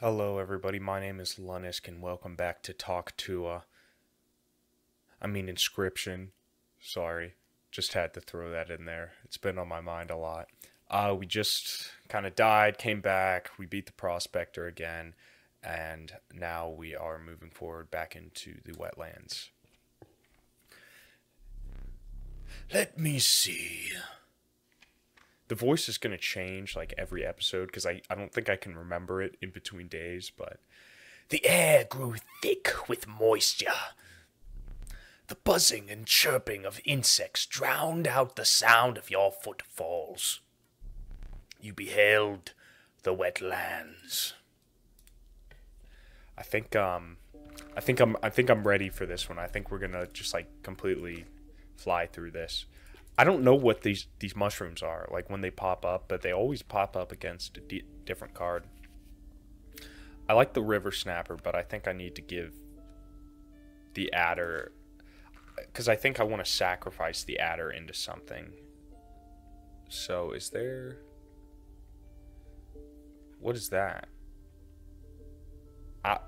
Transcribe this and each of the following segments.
Hello, everybody. My name is Lunusk, and welcome back to Talk to, uh, I mean, Inscryption. Sorry. Just had to throw that in there. It's been on my mind a lot. Uh, we just kind of died, came back, we beat the Prospector again, and now we are moving forward back into the wetlands. Let me see. The voice is going to change like every episode because I, I don't think I can remember it in between days, but. The air grew thick with moisture. The buzzing and chirping of insects drowned out the sound of your footfalls. You beheld the wetlands. I think um I think I'm I think I'm ready for this one. I think we're going to just like completely fly through this. I don't know what these these mushrooms are like when they pop up, but they always pop up against a di- different card. I like the river snapper, but I think I need to give the adder because I think I want to sacrifice the adder into something. So is there? What is that? I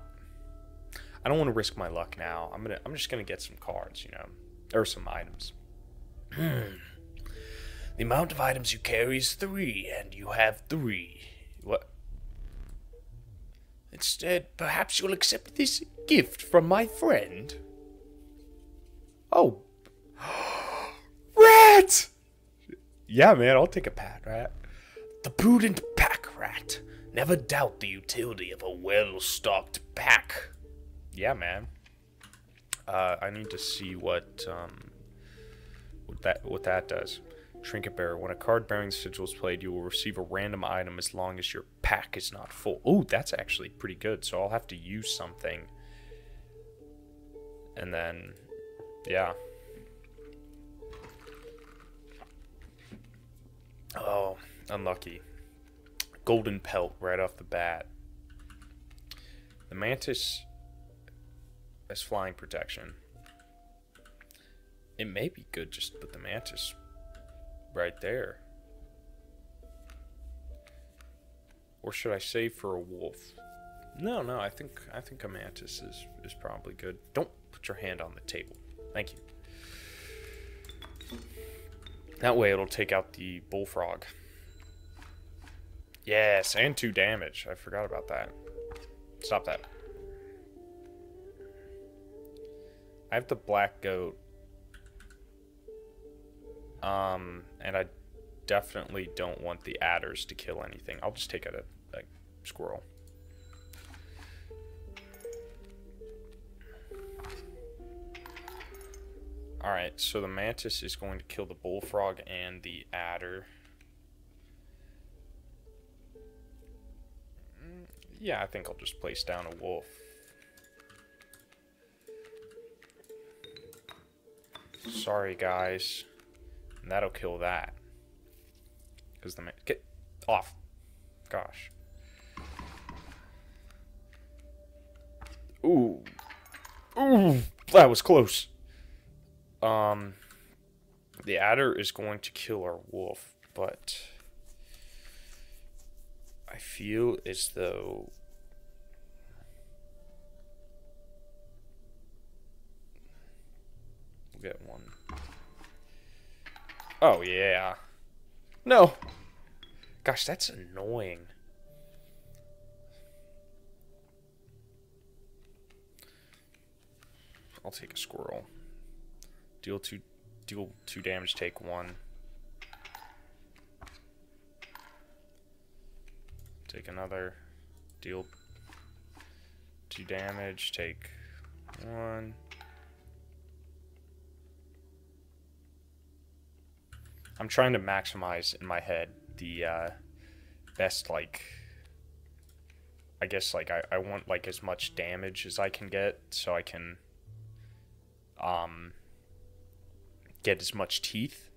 I don't want to risk my luck now. I'm gonna I'm just gonna get some cards, you know, or some items. Hmm. The amount of items you carry is three, and you have three. What? Instead, perhaps you'll accept this gift from my friend. Oh. rat! Yeah, man, I'll take a pat rat. The prudent pack rat. Never doubt the utility of a well stocked pack. Yeah, man. Uh, I need to see what, um, what that what that does. Trinket bearer. When a card bearing sigil is played, you will receive a random item as long as your pack is not full. Oh, that's actually pretty good. So I'll have to use something. And then, yeah. Oh, unlucky. Golden pelt right off the bat. The mantis has flying protection. It may be good just to put the mantis right there. Or should I save for a wolf? No, no, I think I think a mantis is, is probably good. Don't put your hand on the table. Thank you. That way it'll take out the bullfrog. Yes, and two damage. I forgot about that. Stop that. I have the black goat um, and I definitely don't want the adders to kill anything. I'll just take a, a squirrel. Alright, so the mantis is going to kill the bullfrog and the adder. Mm, yeah, I think I'll just place down a wolf. Sorry, guys. And that'll kill that. Because the. Get off. Gosh. Ooh. Ooh. That was close. Um... The adder is going to kill our wolf, but... I feel as though... We'll get one. Oh, yeah. No. Gosh, that's annoying. I'll take a squirrel. Deal two deal two damage, take one. Take another. Deal two damage, take one. I'm trying to maximize in my head the uh, best like I guess like I, I want like as much damage as I can get so I can um get as much teeth.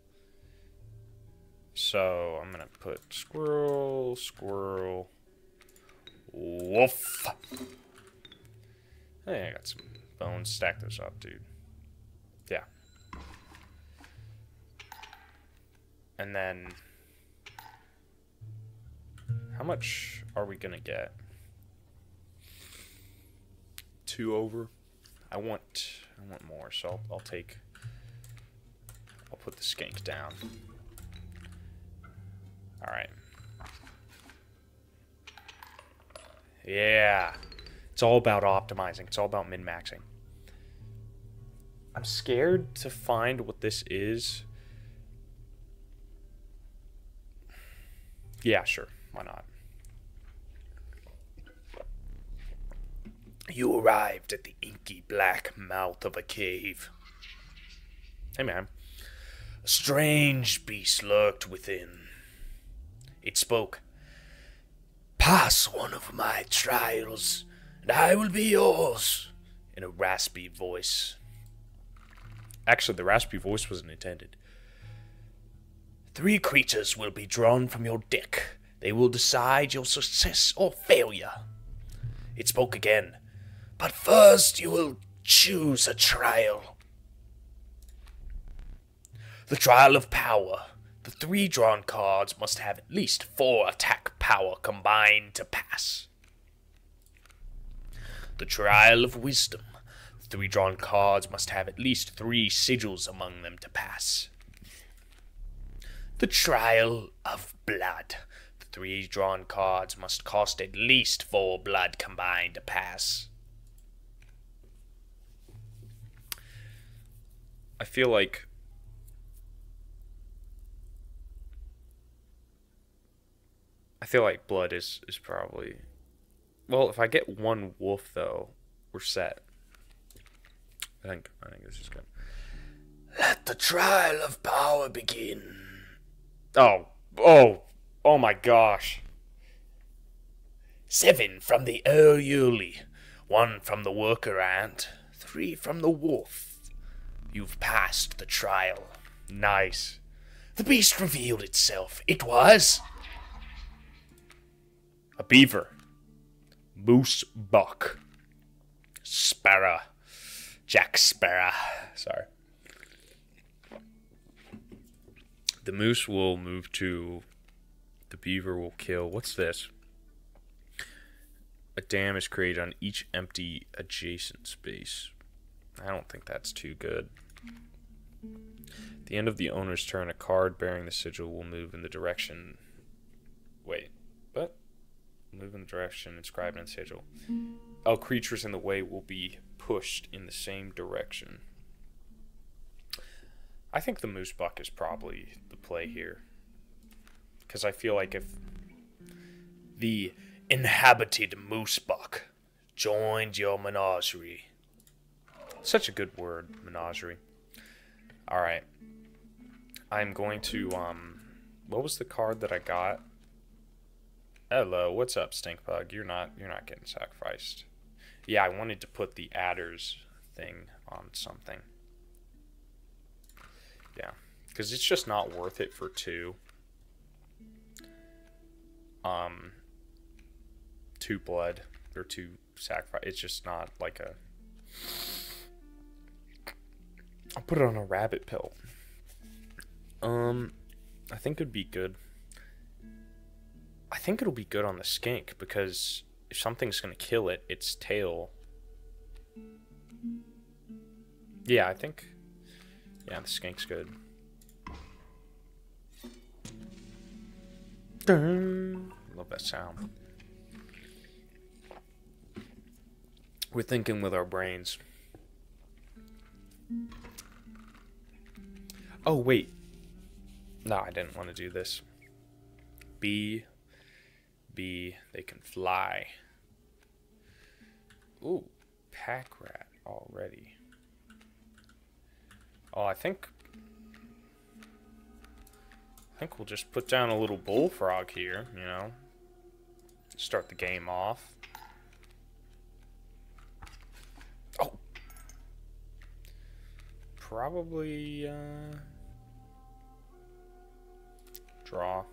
So I'm gonna put squirrel, squirrel, wolf. Hey, I got some bones. Stack those up, dude. Yeah. And then, how much are we gonna get? two over. I want I want more, so I'll, I'll take. I'll put the skink down. All right. Yeah. It's all about optimizing. It's all about min-maxing. I'm scared to find what this is. Yeah, sure. Why not? You arrived at the inky black mouth of a cave. Hey, man. A strange beast lurked within. It spoke. Pass one of my trials, and I will be yours, in a raspy voice. Actually, the raspy voice wasn't intended. Three creatures will be drawn from your deck. They will decide your success or failure. It spoke again. But first, you will choose a trial. The trial of power. The three drawn cards must have at least four attack power combined to pass. The trial of wisdom. The three drawn cards must have at least three sigils among them to pass. The trial of blood. The three drawn cards must cost at least four blood combined to pass. I feel like I feel like blood is is probably well. If I get one wolf though, we're set. I think I think this is good. Let the trial of power begin. Oh oh oh my gosh. Seven from the Early, one from the worker ant, three from the wolf. You've passed the trial. Nice. The beast revealed itself. It was a beaver, moose buck, sparrow, Jack Sparrow. Sorry. The moose will move to. The beaver will kill. What's this? A dam is created on each empty adjacent space. I don't think that's too good. At the end of the owner's turn, a card bearing the sigil will move in the direction. Wait, what? Move in the direction inscribed in the sigil. All creatures in the way will be pushed in the same direction. I think the moose buck is probably the play here. Because I feel like if the inhabited moose buck joined your menagerie. Such a good word, menagerie. Alright. I'm going to, um, what was the card that I got? Hello, what's up, Stinkbug? You're not, you're not getting sacrificed. Yeah, I wanted to put the adders thing on something. Because it's just not worth it for two. Um, two blood or two sacrifice. It's just not like a. I'll put it on a rabbit pill. Um, I think it'd be good. I think it'll be good on the skink because if something's gonna kill it, its tail. Yeah, I think. Yeah, the skink's good. Love that sound. We're thinking with our brains. Oh, wait. No, I didn't want to do this. B. B. They can fly. Ooh, pack rat already. Oh, I think... Think we'll just put down a little bullfrog here, you know. Start the game off. Oh! Probably, uh... Draw.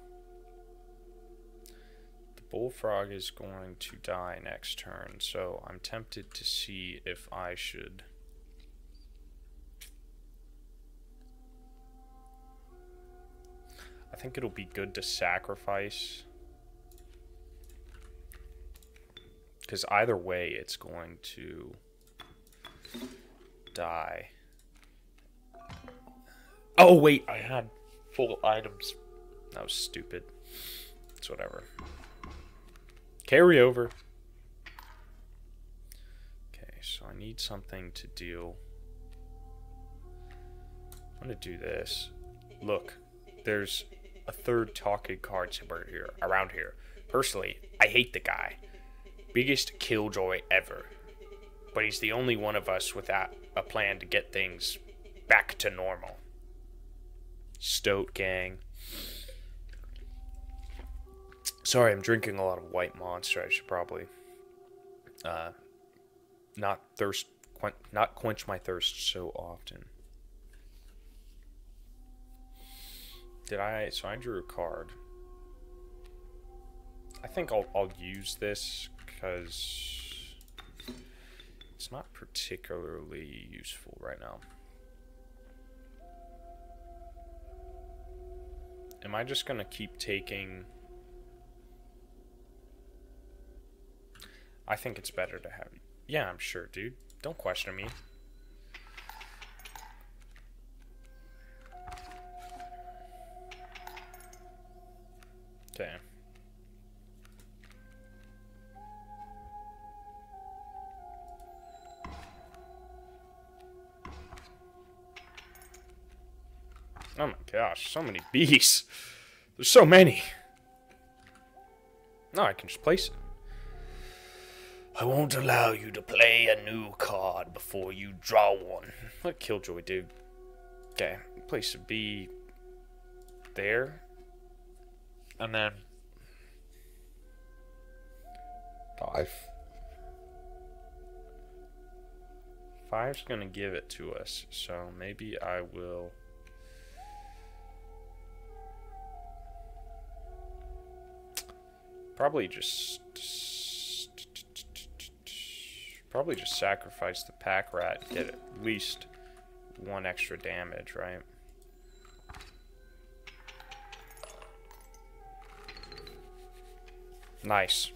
The bullfrog is going to die next turn, so I'm tempted to see if I should... think it'll be good to sacrifice. Because either way, it's going to... Die. Oh, wait, I had full items. That was stupid. It's whatever. Carry over. Okay, so I need something to deal. I'm gonna do this. Look, there's a third talking card somewhere here, around here. Personally, I hate the guy. Biggest killjoy ever. But he's the only one of us without a plan to get things back to normal. Stoat gang. Sorry, I'm drinking a lot of white monster. I should probably uh, not thirst, quen- not quench my thirst so often. Did I? So I drew a card. I think I'll I'll use this because it's not particularly useful right now. Am I just gonna keep taking? I think it's better to have. Yeah, I'm sure, dude. Don't question me. Okay. Oh my gosh, so many bees. There's so many. No, I can just place it. I won't allow you to play a new card before you draw one. What Killjoy do? Okay, place a bee there. And then Five. Five's gonna give it to us, so maybe I will. Probably just. Probably just sacrifice the pack rat, get at least one extra damage, right? Nice.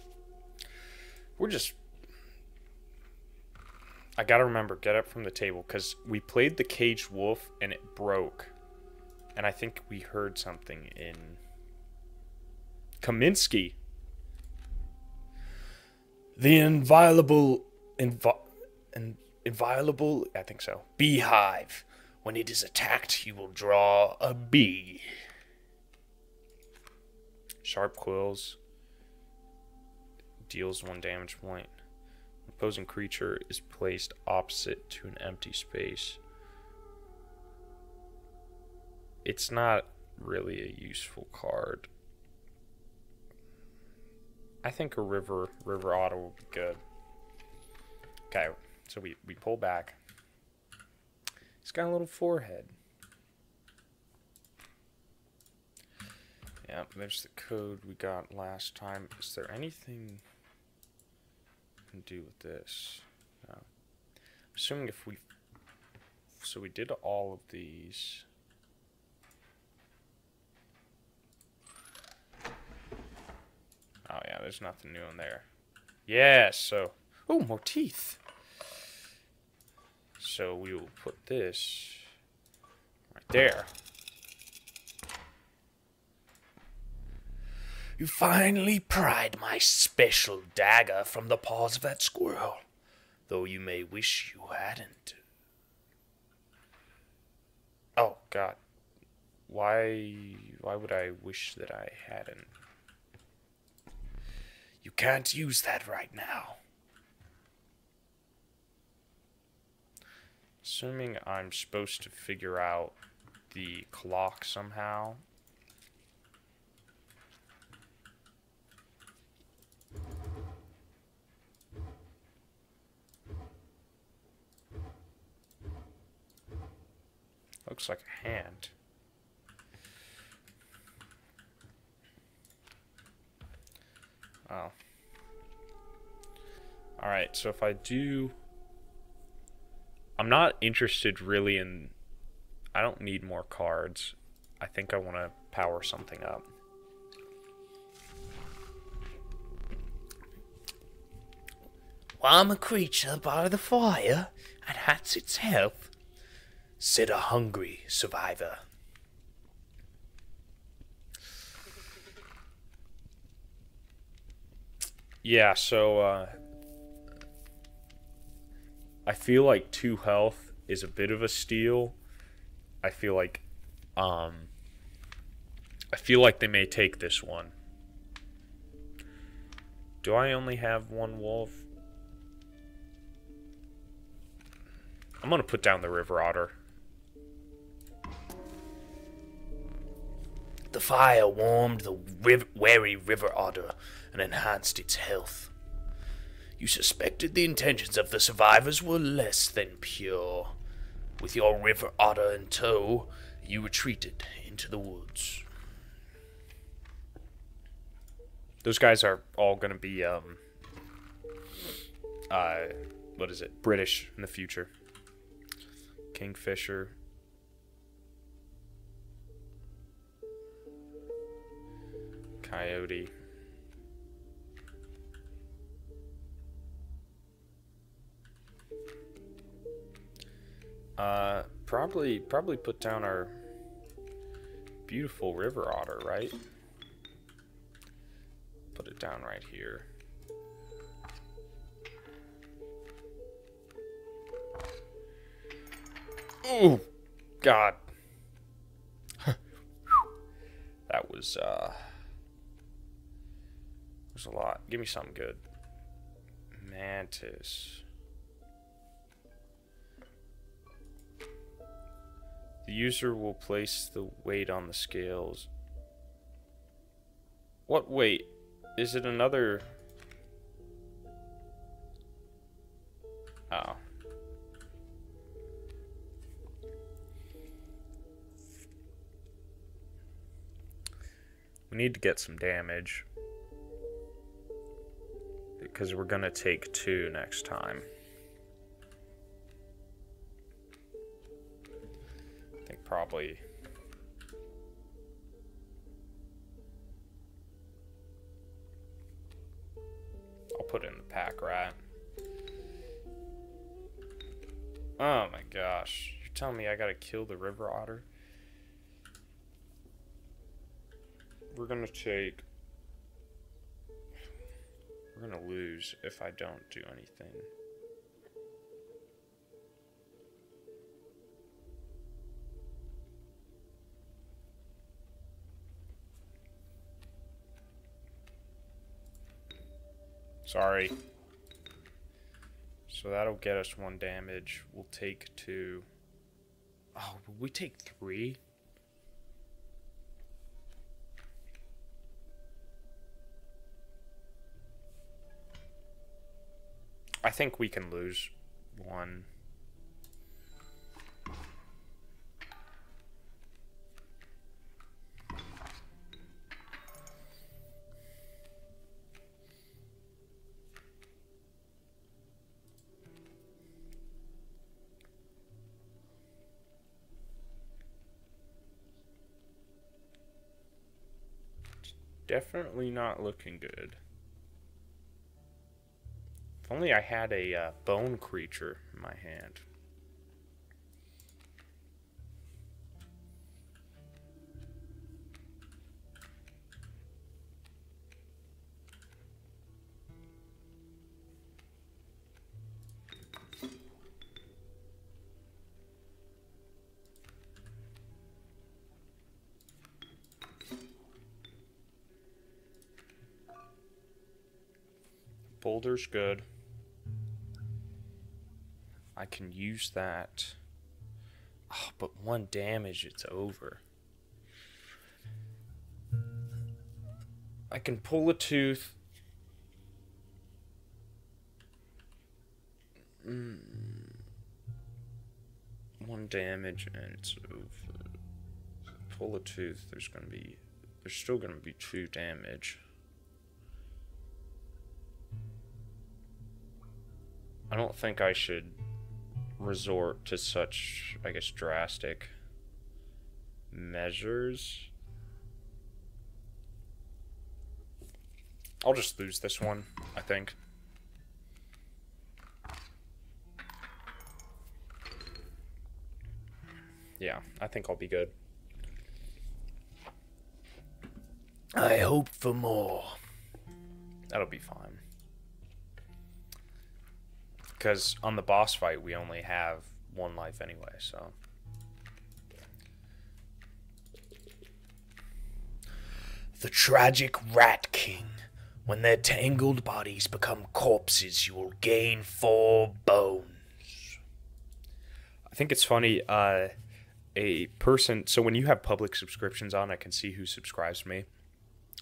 We're just I gotta remember, get up from the table, because we played the caged wolf and it broke. And I think we heard something in Kaminsky. The inviolable invi- in, inviolable I think so. Beehive. When it is attacked, you will draw a bee. Sharp quills deals one damage point opposing creature is placed opposite to an empty space. It's not really a useful card. I think a river river otter will be good. Okay, so we, we pull back. He's got a little forehead. Yeah, there's the code we got last time. Is there anything do with this. Um, I'm assuming if we... So we did all of these. Oh yeah, there's nothing new in there. Yeah, so... Oh, more teeth! So we will put this right there. You finally pried my special dagger from the paws of that squirrel, though you may wish you hadn't. Oh, God. Why, why would I wish that I hadn't? You can't use that right now. Assuming I'm supposed to figure out the clock somehow, Looks like a hand. Oh. Alright, so if I do... I'm not interested really in... I don't need more cards. I think I want to power something up. Well, I'm a creature by the fire. enhance its health, said a hungry survivor. Yeah, so uh, I feel like two health is a bit of a steal. I feel like um I feel like they may take this one. Do I only have one wolf? I'm gonna put down the river otter. The fire warmed the riv- wary river otter and enhanced its health. You suspected the intentions of the survivors were less than pure. With your river otter in tow, you retreated into the woods. Those guys are all going to be, um, uh, what is it? British in the future. Kingfisher. Coyote. Uh, probably, probably put down our beautiful river otter, right? Put it down right here. Oh, God. that was, uh... A lot. Give me something good. Mantis. The user will place the weight on the scales. What weight? Is it another... Oh. We need to get some damage. Because we're gonna take two next time. I think probably... I'll put it in the pack rat. Oh my gosh. You're telling me I gotta kill the river otter? We're gonna take... We're gonna lose if I don't do anything. Sorry. So that'll get us one damage. We'll take two. Oh, we take three? Think we can lose one. Definitely not looking good. Only I had a uh, bone creature in my hand. Boulder's good. I can use that. Oh, but one damage, it's over. I can pull a tooth. Mm. One damage and it's over. Pull a tooth, there's gonna be. There's still gonna be two damage. I don't think I should resort to such, I guess, drastic measures. I'll just lose this one, I think. Yeah, I think I'll be good. I hope for more. That'll be fine. Because on the boss fight, we only have one life anyway, so. The tragic Rat King. When their tangled bodies become corpses, you will gain four bones. I think it's funny. Uh, a person. So when you have public subscriptions on, I can see who subscribes to me.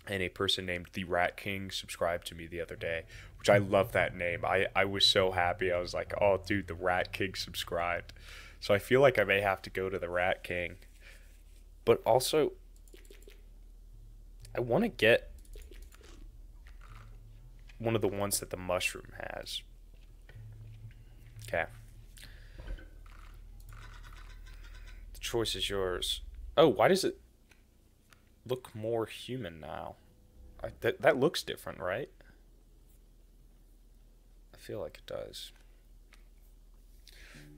And a person named the Rat King subscribed to me the other day, which I love that name. I, I was so happy. I was like, oh, dude, the Rat King subscribed. So I feel like I may have to go to the Rat King. But also, I want to get one of the ones that the mushroom has. Okay. The choice is yours. Oh, why does it look more human now? I, that that looks different, right? I feel like it does.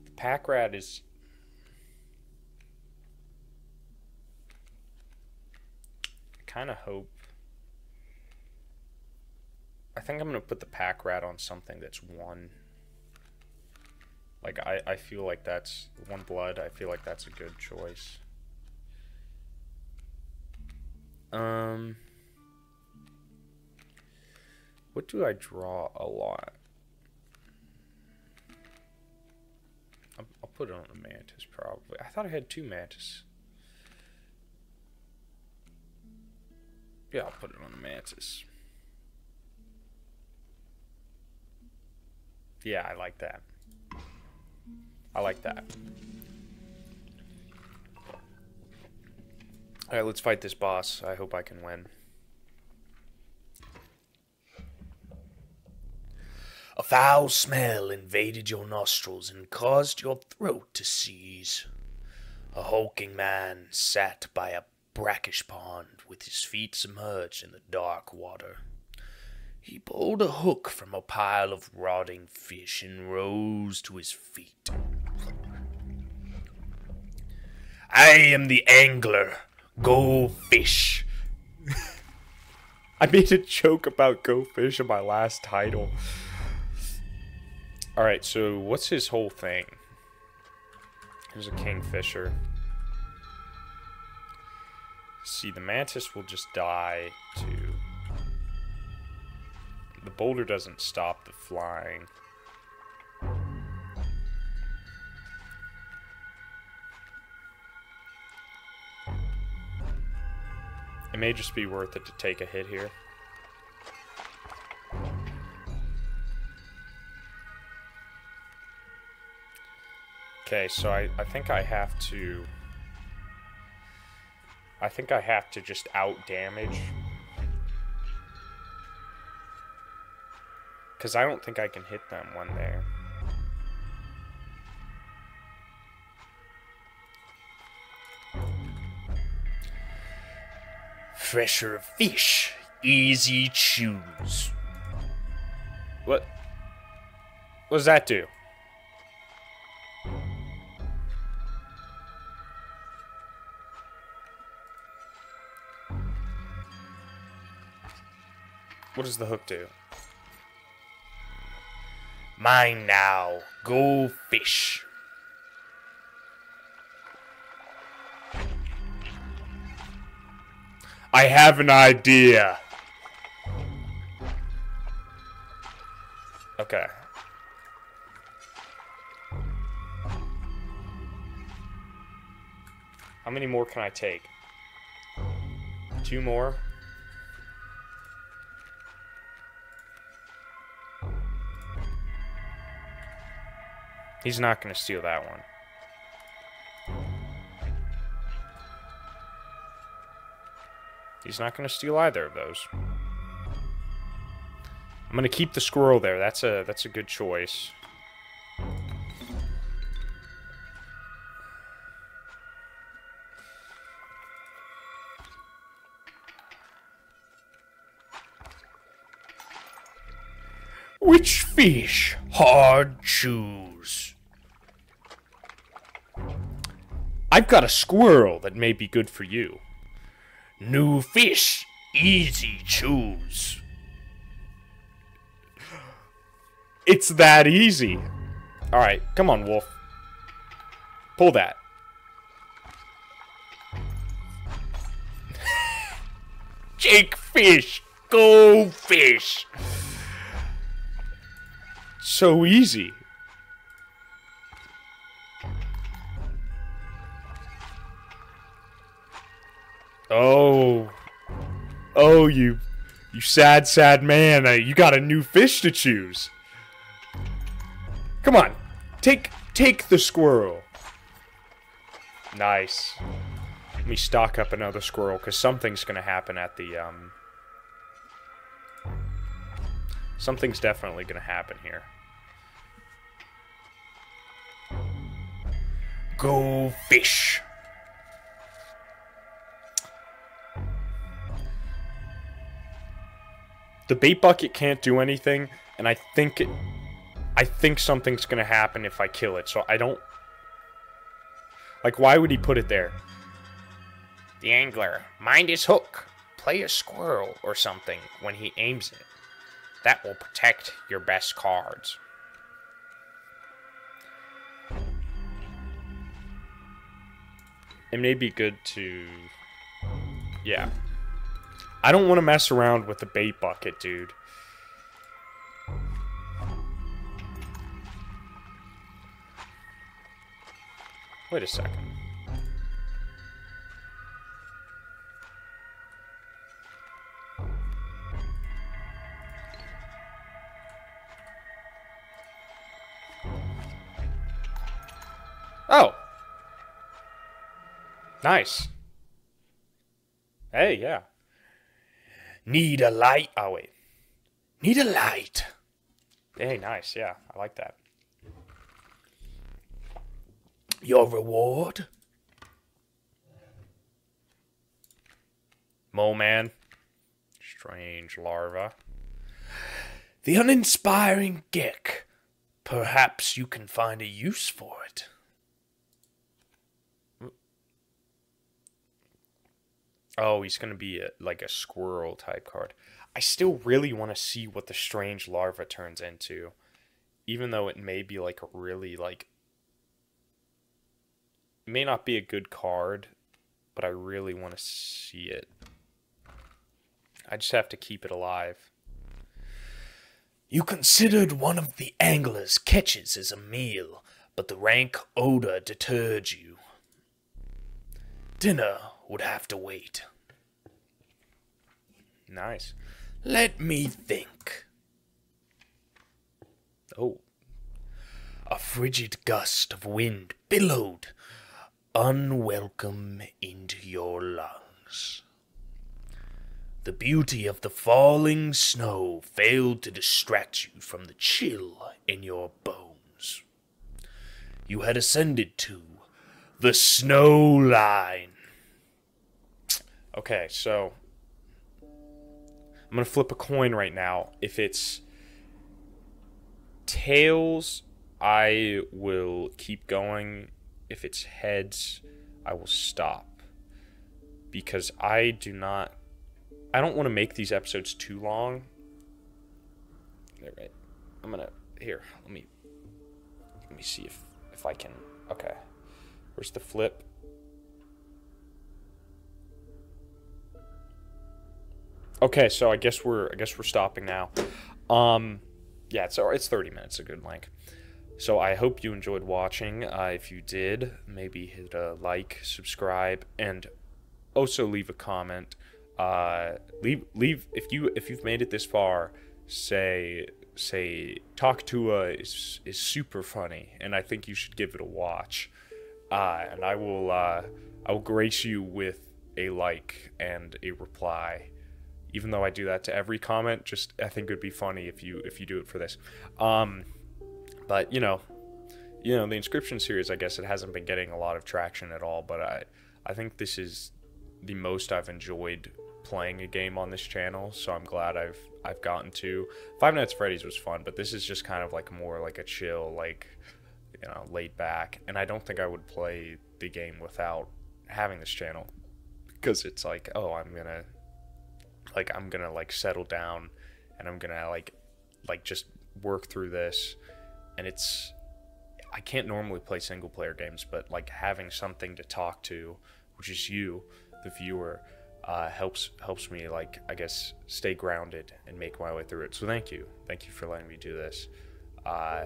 The pack rat is kind of hope I think I'm gonna put the pack rat on something that's one. Like I, I feel like that's one blood. I feel like that's a good choice. Um, what do I draw a lot? I'll, put it on a mantis probably. I thought I had two mantis. Yeah, I'll put it on a mantis. Yeah, I like that. I like that. Alright, let's fight this boss. I hope I can win. A foul smell invaded your nostrils and caused your throat to seize. A hulking man sat by a brackish pond with his feet submerged in the dark water. He pulled a hook from a pile of rotting fish and rose to his feet. I am the angler. Go fish. I made a joke about Go Fish in my last title. Alright, so what's his whole thing? Here's a kingfisher. See, the mantis will just die to... The boulder doesn't stop the flying. It may just be worth it to take a hit here. Okay, so I, I think I have to... I think I have to just out damage. Because I don't think I can hit them when they're... Fresher fish. Easy choose. What? What does that do? What does the hook do? Mine now. Go fish. I have an idea. Okay. How many more can I take? Two more? He's not going to steal that one. He's not going to steal either of those. I'm going to keep the squirrel there. That's a that's a good choice. Which fish? Hard choose. I've got a squirrel that may be good for you. New fish, easy choose. It's that easy. All right, come on, wolf. Pull that. Jake fish, go fish. So easy. Oh. Oh, you you sad sad man. Uh, you got a new fish to choose. Come on. Take take the squirrel. Nice. Let me stock up another squirrel cuz something's going to happen at the um Something's definitely going to happen here. Go fish. The bait bucket can't do anything, and I think it, I think something's gonna happen if I kill it. So I don't like. Why would he put it there? The angler, mind his hook. Play a squirrel or something when he aims it. That will protect your best cards. It may be good to, yeah. I don't want to mess around with the bait bucket, dude. Wait a second. Oh. Nice. Hey, yeah. Need a light. Oh, wait. Need a light. Hey, nice. Yeah, I like that. Your reward? Mole man. Strange larva. The uninspiring Geck. Perhaps you can find a use for it. Oh, he's going to be a, like a squirrel type card. I still really want to see what the strange larva turns into. Even though it may be like a really like may not be a good card, but I really want to see it. I just have to keep it alive. You considered one of the angler's catches as a meal, but the rank odor deterred you. Dinner would have to wait. Nice. Let me think. Oh. A frigid gust of wind billowed, unwelcome, into your lungs. The beauty of the falling snow failed to distract you from the chill in your bones. You had ascended to the snow line. Okay, so I'm gonna flip a coin right now. If it's tails, I will keep going. If it's heads, I will stop. Because I do not I don't want to make these episodes too long. All right. I'm gonna here, let me let me see if if I can okay. Where's the flip? Okay, so I guess we're I guess we're stopping now. Um, yeah, it's it's 30 minutes, a good length. So I hope you enjoyed watching. Uh, if you did, maybe hit a like, subscribe, and also leave a comment. Uh, leave leave if you if you've made it this far, say say Talk to is is super funny, and I think you should give it a watch. Uh, and I will uh, I will grace you with a like and a reply even though I do that to every comment. Just I think it would be funny if you if you do it for this. Um, but you know, you know the Inscryption series. I guess it hasn't been getting a lot of traction at all. But I I think this is the most I've enjoyed playing a game on this channel. So I'm glad I've I've gotten to Five Nights at Freddy's was fun, but this is just kind of like more like a chill like you know laid back. And I don't think I would play the game without having this channel because it's like, oh, I'm gonna like I'm gonna like settle down and I'm gonna like like just work through this and it's I can't normally play single player games, but like having something to talk to, which is you, the viewer, uh, helps helps me like I guess stay grounded and make my way through it. So thank you, thank you for letting me do this. Uh,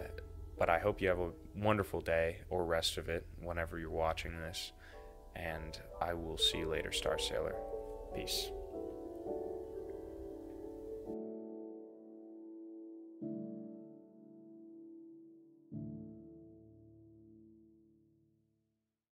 but I hope you have a wonderful day or rest of it whenever you're watching this, and I will see you later, Star Sailor. Peace.